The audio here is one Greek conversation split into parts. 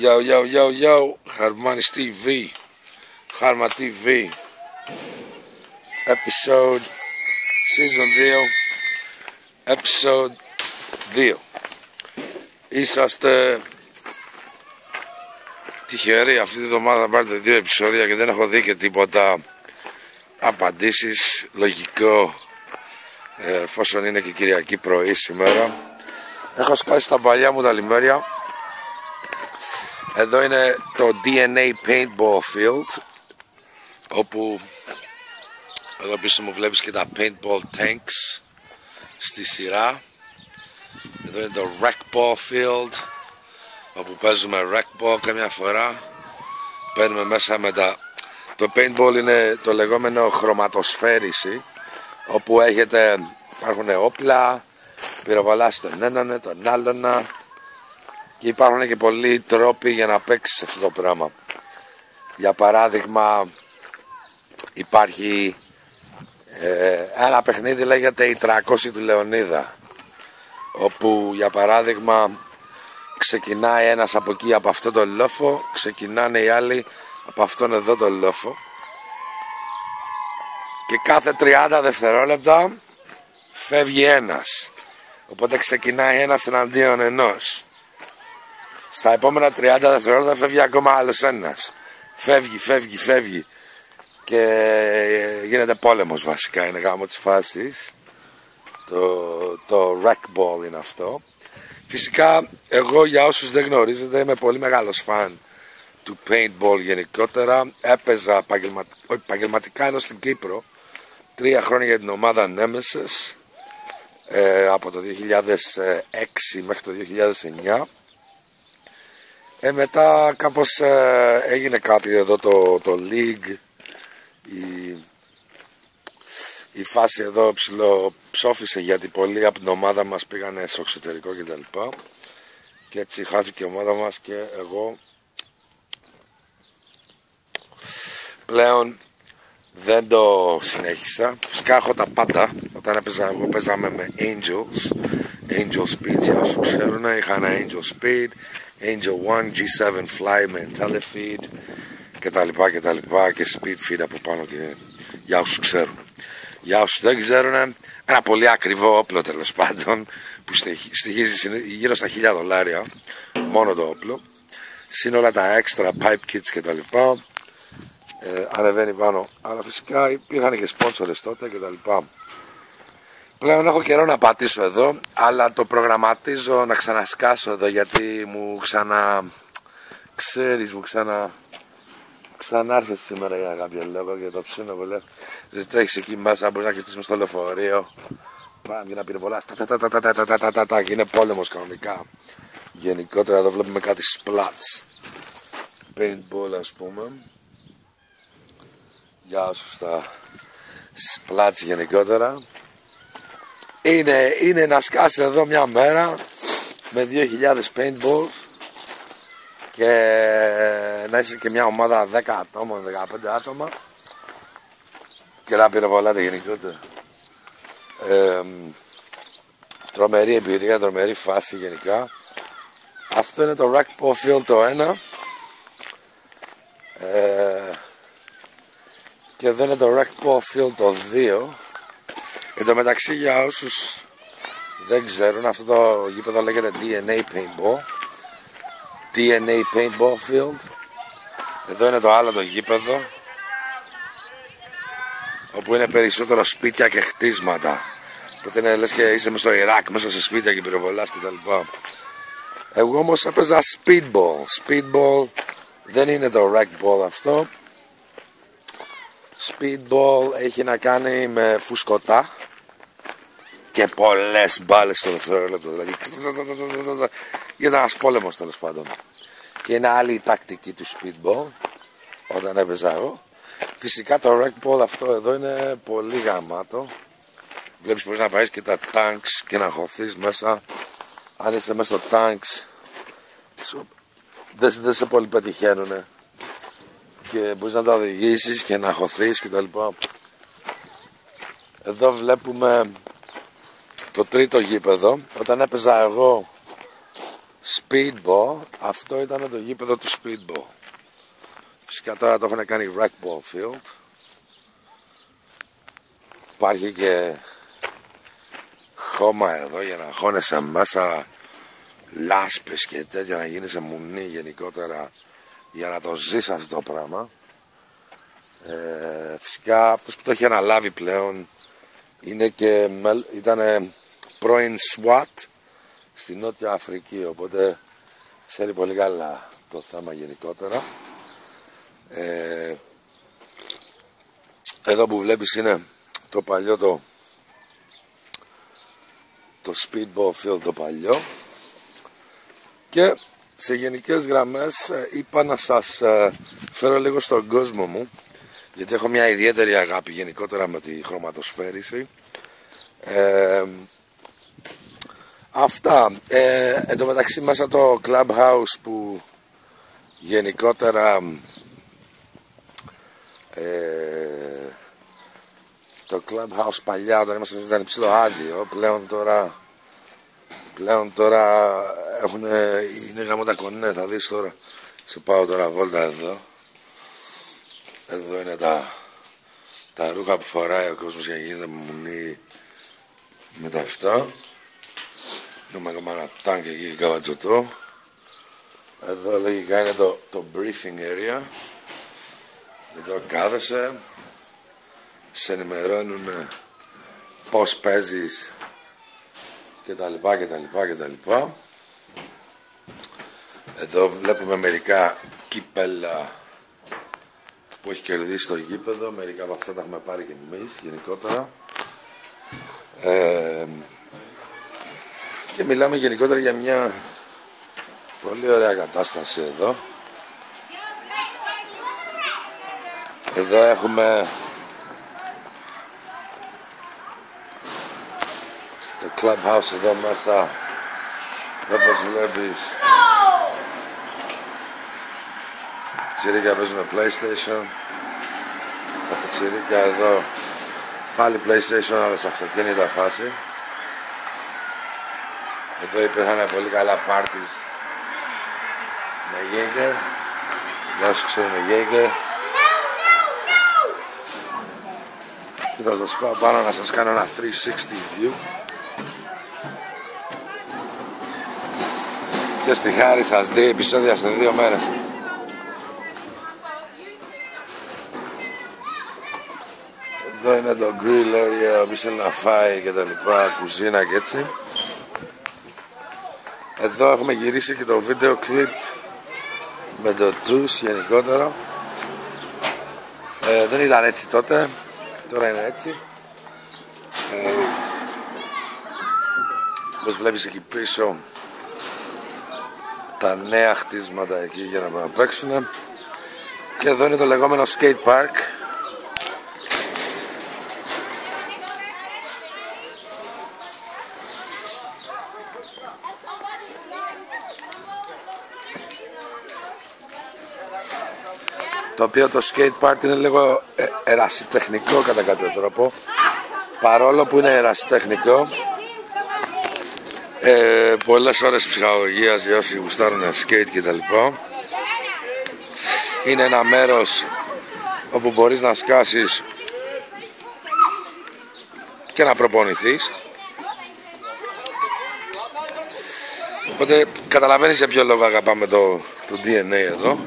Yo, yo, yo, yo, Harmanis TV, Harma TV, episode, season 2, episode 2. Είσαστε τυχεροί αυτή τη εβδομάδα να πάρετε δύο επεισόδια και δεν έχω δει και τίποτα απαντήσεις, λογικό, ε, εφόσον είναι και Κυριακή πρωί σήμερα. Έχω σκάσει τα παλιά μου τα λιμέρια εδώ είναι το DNA Paintball Field όπου εδώ πίσω μου βλέπεις και τα Paintball Tanks στη σειρά. Εδώ είναι το Ball Field όπου παίζουμε Ball καμιά φορά. Παίρνουμε μέσα με τα το paintball είναι το λεγόμενο χρωματοσφαίριση όπου έχετε υπάρχουν όπλα πυροβολάς τον έναν τον άλλον και υπάρχουν και πολλοί τρόποι για να παίξεις αυτό το πράγμα. Για παράδειγμα υπάρχει ε, ένα παιχνίδι λέγεται η 300 του Λεωνίδα όπου για παράδειγμα ξεκινάει ένας από εκεί από αυτό το λόφο ξεκινάνε οι άλλοι από αυτόν εδώ το λόφο. Και κάθε 30 δευτερόλεπτα φεύγει ένας. Οπότε ξεκινάει ένας εναντίον ενός στα επόμενα 30 δευτερόλεπτα φεύγει ακόμα άλλος ένας. Φεύγει, φεύγει, φεύγει. Και γίνεται πόλεμος βασικά, είναι γάμο της φάσης. Το, το ball είναι αυτό. Φυσικά εγώ για όσους δεν γνωρίζετε είμαι πολύ μεγάλος φαν του paintball γενικότερα. Έπαιζα επαγγελματικά εδώ στην Κύπρο τρία χρόνια για την ομάδα Nemesis ε, από το 2006 μέχρι το 2009 ε, μετά κάπως ε, έγινε κάτι εδώ το, το League, η, η φάση εδώ ψηλό ψόφισε γιατί πολλοί από την ομάδα μας πήγανε στο εξωτερικό κτλ. Και έτσι χάθηκε η ομάδα μας και εγώ πλέον δεν το συνέχισα. Φυσικά έχω τα πάντα. Όταν έπαιζα εγώ παίζαμε με Angels. Angel Speed για όσους ξέρουν. Είχα ένα Angel Speed. Angel 1, G7 Fly με Telefeed και τα λοιπά και τα λοιπά και Speed Feed από πάνω και για όσους ξέρουν. Για όσους δεν ξέρουν, ένα πολύ ακριβό όπλο τέλος πάντων που στοιχίζει γύρω στα 1000 δολάρια μόνο το όπλο. Συν όλα τα extra pipe kits και τα λοιπά. Ε, ανεβαίνει πάνω. Αλλά φυσικά υπήρχαν και σπόνσορες τότε και τα λοιπά. Πλέον έχω καιρό να πατήσω εδώ, αλλά το προγραμματίζω να ξανασκάσω εδώ γιατί μου ξανα... Ξέρεις, μου ξανα... Ξανάρθες σήμερα για κάποιο λόγο για το ψήνο που λέω. Δεν τρέχεις εκεί μέσα, μπορείς να χεστείς στο λεωφορείο. Πάμε για να πυροβολάς, τα τα τα τα τα τα τα τα τα και είναι πόλεμος κανονικά. Γενικότερα εδώ βλέπουμε κάτι splats. Paintball ας πούμε. Γεια σου στα splats γενικότερα είναι, είναι να σκάσει εδώ μια μέρα με 2.000 paintballs και να είσαι και μια ομάδα 10 ατόμων, 15 άτομα και να πυροβολάτε γενικότερα. Ε, τρομερή εμπειρία, τρομερή φάση γενικά. Αυτό είναι το Rackpole Field το 1 ε, και εδώ είναι το Rackpole Field το 2 Εν τω μεταξύ για όσους δεν ξέρουν αυτό το γήπεδο λέγεται DNA Paintball. DNA Paintball Field. Εδώ είναι το άλλο το γήπεδο όπου είναι περισσότερο σπίτια και χτίσματα. Οπότε είναι λες και είσαι μέσα στο Ιράκ μέσα σε σπίτια και πυροβολάς και τα λοιπά. Εγώ όμως έπαιζα speedball. Speedball δεν είναι το ragball αυτό Speedball έχει να κάνει με φουσκωτά και πολλές μπάλες στο δευτερόλεπτο. Δηλαδή, ήταν ένας πόλεμος τέλος πάντων. Και είναι άλλη η τακτική του speedball όταν έπαιζα εγώ. Φυσικά το ragball αυτό εδώ είναι πολύ γαμάτο. Βλέπεις μπορείς να πάει και τα tanks και να χωθείς μέσα. Αν είσαι μέσα στο tanks δεν, δεν σε πολύ πετυχαίνουν και μπορείς να τα οδηγήσεις και να χωθείς κτλ. Εδώ βλέπουμε το τρίτο γήπεδο όταν έπαιζα εγώ Speedball. Αυτό ήταν το γήπεδο του Speedball. Φυσικά τώρα το έχουν κάνει Rec Field. Υπάρχει και χώμα εδώ για να χώνεσαι μέσα λάσπες και τέτοια να γίνεσαι μουνί γενικότερα για να το ζεις αυτό το πράγμα. Ε, φυσικά αυτός που το έχει αναλάβει πλέον είναι και ήταν πρώην SWAT στη Νότια Αφρική οπότε ξέρει πολύ καλά το θέμα γενικότερα. Ε, εδώ που βλέπεις είναι το παλιό το το speedball field το παλιό και σε γενικές γραμμές ε, είπα να σας ε, φέρω λίγο στον κόσμο μου γιατί έχω μια ιδιαίτερη αγάπη γενικότερα με τη χρωματοσφαίριση. Ε, αυτά ε, εν τω μεταξύ μέσα το clubhouse που γενικότερα ε, το clubhouse παλιά όταν ήμασταν ήταν υψηλό άδειο πλέον τώρα πλέον τώρα έχουν, είναι γάμο τα κονέ θα δεις τώρα. Σε πάω τώρα βόλτα εδώ. Εδώ είναι τα, τα ρούχα που φοράει ο κόσμος για να γίνεται μουνί με τα αυτά. Έχουμε ακόμα ένα τάγκ εκεί καβατζωτό εδώ λογικά είναι το, το briefing area. Εδώ κάθεσαι. Σε ενημερώνουν πώς παίζεις και τα λοιπά και τα λοιπά και τα λοιπά. Εδώ βλέπουμε μερικά κύπελα που έχει κερδίσει το γήπεδο, μερικά από αυτά τα έχουμε πάρει και εμείς γενικότερα. Ε, και μιλάμε γενικότερα για μια πολύ ωραία κατάσταση εδώ. Εδώ έχουμε clubhouse εδώ μέσα. Όπως βλέπεις τσιρίκια παίζουν playstation. Τα τσιρίκια εδώ. Πάλι playstation αλλά σε αυτοκίνητα φάση. Εδώ υπήρχαν πολύ καλά parties με Jaeger για όσους ξέρουν Jaeger και θα σας πάω πάνω να σας κάνω ένα 360 view και στη χάρη σας δύο επεισόδια σε δύο μέρες. Εδώ είναι το grill area, όποιος θέλει να φάει και τα λοιπά, κουζίνα και έτσι. Εδώ έχουμε γυρίσει και το βίντεο κλιπ με το juice γενικότερα. Ε, δεν ήταν έτσι τότε, τώρα είναι έτσι. Ε, όπως βλέπεις εκεί πίσω τα νέα χτίσματα εκεί για να παίξουν και εδώ είναι το λεγόμενο skate park. Το οποίο το skate park είναι λίγο ε, ερασιτεχνικό κατά κάποιο τρόπο. Παρόλο που είναι ερασιτεχνικό ε, πολλές ώρες ψυχαγωγίας για όσοι γουστάρουν σκέιτ και τα λοιπά. Είναι ένα μέρος όπου μπορείς να σκάσεις και να προπονηθείς. Οπότε καταλαβαίνεις για ποιο λόγο αγαπάμε το, το DNA εδώ.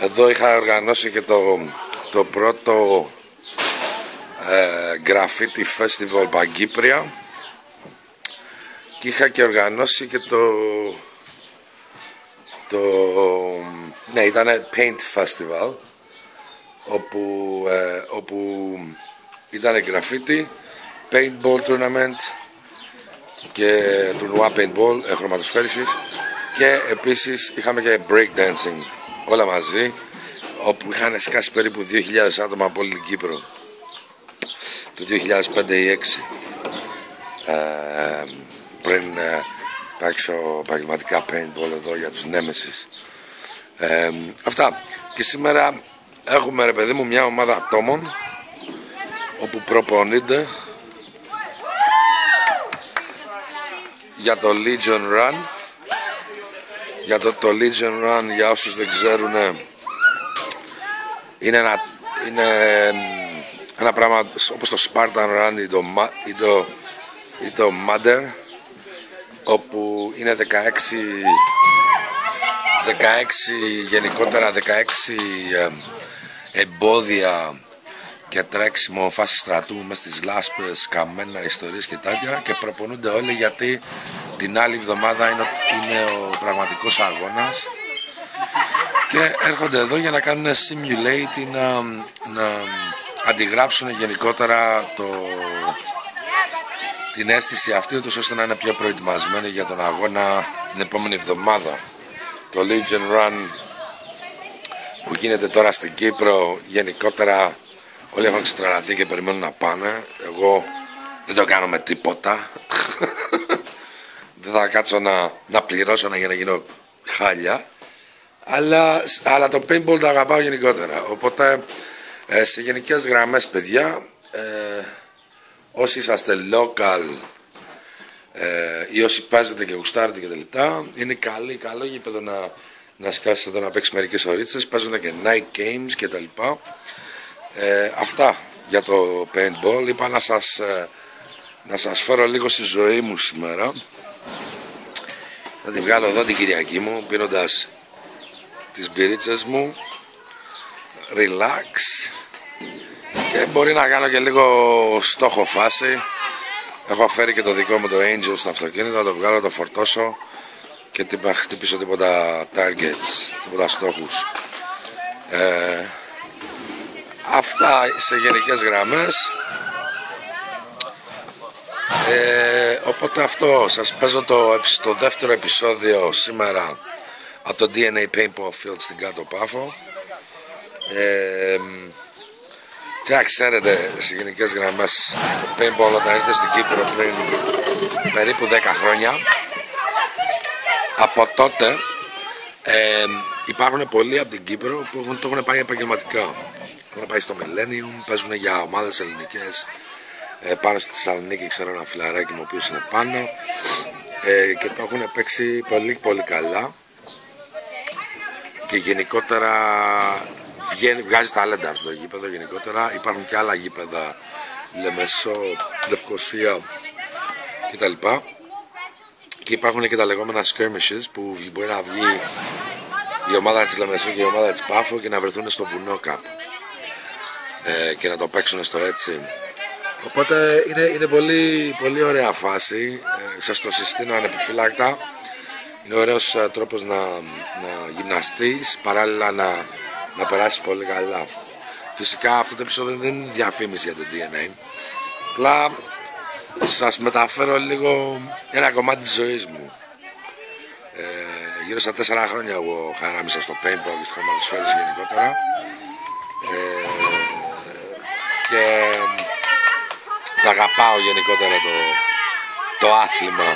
Εδώ είχα οργανώσει και το, το πρώτο ε, Graffiti Festival Παγκύπρια και είχα και οργανώσει και το το ναι ήταν Paint Festival όπου, ε, όπου ήταν graffiti paintball tournament και τουρνουά paintball ε, χρωματοσφαίρισης. Και επίσης είχαμε και break dancing όλα μαζί όπου είχαν σκάσει περίπου 2.000 άτομα από όλη την Κύπρο. Το 2005 ή 2006 ε, πριν ε, παίξω επαγγελματικά paintball εδώ για τους Nemesis. Ε, αυτά. Και σήμερα έχουμε ρε παιδί μου μια ομάδα ατόμων όπου προπονείται για το Legion Run για το, το Legion Run για όσους δεν ξέρουν είναι ένα, είναι ένα πράγμα όπως το Spartan Run ή το, ή το, ή το Mother όπου είναι 16 16 γενικότερα 16 εμπόδια και τρέξιμο φάση στρατού μες στις λάσπες, καμένα ιστορίες και τέτοια και προπονούνται όλοι γιατί την άλλη εβδομάδα είναι, είναι ο πραγματικός αγώνας. Και έρχονται εδώ για να κάνουν simulate ή να, να αντιγράψουν γενικότερα το, την αίσθηση αυτή τους ώστε να είναι πιο προετοιμασμένοι για τον αγώνα την επόμενη εβδομάδα. Το Legion Run που γίνεται τώρα στην Κύπρο γενικότερα όλοι έχουν ξετραλαθεί και περιμένουν να πάνε. Εγώ δεν το κάνω με τίποτα. δεν θα κάτσω να, να πληρώσω για να γίνω χάλια. Αλλά, αλλά το paintball το αγαπάω γενικότερα. Οπότε ε, σε γενικές γραμμές παιδιά ε, όσοι είσαστε local ε, ή όσοι παίζετε και γουστάρετε και τα λεπτά είναι καλή, καλό γήπεδο να, να σκάσεις εδώ να παίξει μερικές ωρίτσες παίζουν και night games και τα λοιπά. Ε, αυτά για το paintball. Είπα να σας, ε, να σας φέρω λίγο στη ζωή μου σήμερα. Θα τη βγάλω εδώ την Κυριακή μου πίνοντας τις μπυρίτσες μου. Relax και μπορεί να κάνω και λίγο στόχο φάση. Έχω φέρει και το δικό μου το Angel στο αυτοκίνητο θα το βγάλω, το φορτώσω και τύπα χτυπήσω τίποτα targets, τίποτα στόχους. Ε, αυτά σε γενικές γραμμές. Ε, οπότε αυτό σας παίζω το, το δεύτερο επεισόδιο σήμερα από το DNA Paintball Field στην κάτω Πάφο. Ε, και να ξέρετε σε γενικές γραμμές το paintball όταν ήρθε στην Κύπρο πριν περίπου 10 χρόνια από τότε ε, υπάρχουν πολλοί από την Κύπρο που έχουν, το έχουν πάει επαγγελματικά. Έχουν πάει στο Millennium, παίζουν για ομάδες ελληνικές ε, πάνω στη Θεσσαλονίκη ξέρω ένα φιλαράκι μου ο οποίος είναι πάνω ε, και το έχουν παίξει πολύ πολύ καλά. Και γενικότερα βγαίνει, βγάζει ταλέντα αυτό το γήπεδο γενικότερα. Υπάρχουν και άλλα γήπεδα, Λεμεσό, Λευκοσία κτλ. Και υπάρχουν και τα λεγόμενα skirmishes που μπορεί να βγει η ομάδα της Λεμεσό και η ομάδα της Πάφο και να βρεθούν στο βουνό κάπου ε, και να το παίξουν στο έτσι. Οπότε είναι, είναι πολύ, πολύ ωραία φάση, ε, σας το συστήνω ανεπιφύλακτα. Είναι ωραίος ε, τρόπος να, να γυμναστείς, παράλληλα να να περάσει πολύ καλά. Φυσικά αυτό το επεισόδιο δεν είναι διαφήμιση για το DNA. Απλά σας μεταφέρω λίγο ένα κομμάτι της ζωής μου. Ε, γύρω στα τέσσερα χρόνια εγώ χαράμισα στο paintball και στο χρηματοσφαίριση γενικότερα. Ε, και τα αγαπάω γενικότερα το, το άθλημα.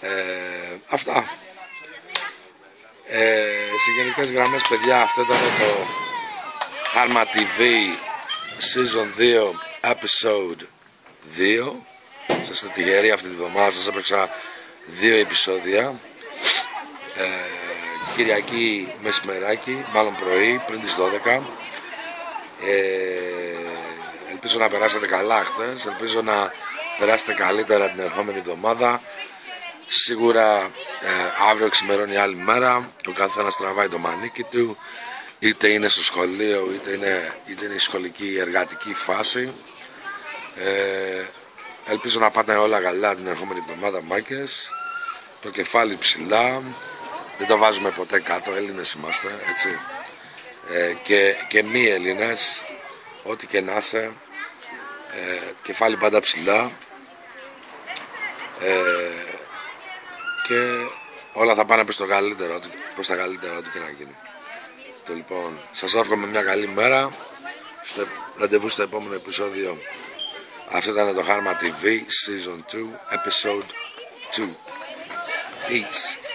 Ε, αυτά. Ε, σε γενικές γραμμές παιδιά αυτό ήταν το Harma TV Season 2 Episode 2 Σας είστε τυχεροί αυτή τη βδομάδα σας έπαιξα δύο επεισόδια. Ε, Κυριακή μεσημεράκι, μάλλον πρωί πριν τις 12 ε, Ελπίζω να περάσετε καλά χτες, ελπίζω να περάσετε καλύτερα την ερχόμενη εβδομάδα Σίγουρα ε, αύριο ξημερώνει άλλη μέρα, ο καθένας τραβάει το μανίκι του, είτε είναι στο σχολείο, είτε είναι, είτε είναι η σχολική εργατική φάση. Ε, ελπίζω να πάνε όλα καλά την ερχόμενη εβδομάδα μάκες, το κεφάλι ψηλά, δεν το βάζουμε ποτέ κάτω, Έλληνες είμαστε, έτσι. Ε, και, και μη Έλληνες, ό,τι και να είσαι, ε, κεφάλι πάντα ψηλά. Ε, και όλα θα πάνε προς το καλύτερο, προς τα καλύτερα ό,τι και να γίνει. Το λοιπόν, σας εύχομαι μια καλή μέρα, στο ραντεβού στο επόμενο επεισόδιο. Αυτό ήταν το Harma TV Season 2, Episode 2. Peace.